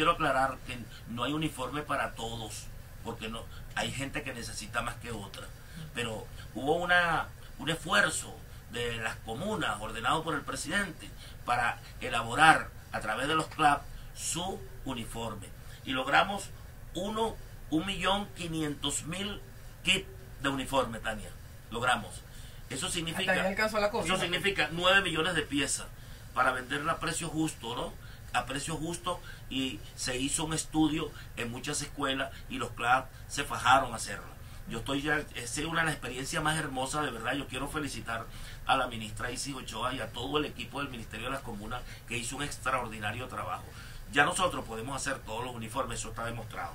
quiero aclarar que no hay uniforme para todos, porque no hay gente que necesita más que otra. Pero hubo una, un esfuerzo de las comunas ordenado por el presidente para elaborar a través de los clubs su uniforme. Y logramos uno, un millón quinientos mil kits de uniforme, Tania. Logramos. Eso significa, eso significa 9 millones de piezas para venderla a precio justo, ¿no? A precio justo y se hizo un estudio en muchas escuelas y los clubs se fajaron a hacerlo. Yo estoy ya, es una de las experiencias más hermosas, de verdad. Yo quiero felicitar a la ministra Isis Ochoa y a todo el equipo del Ministerio de las Comunas que hizo un extraordinario trabajo. Ya nosotros podemos hacer todos los uniformes, eso está demostrado.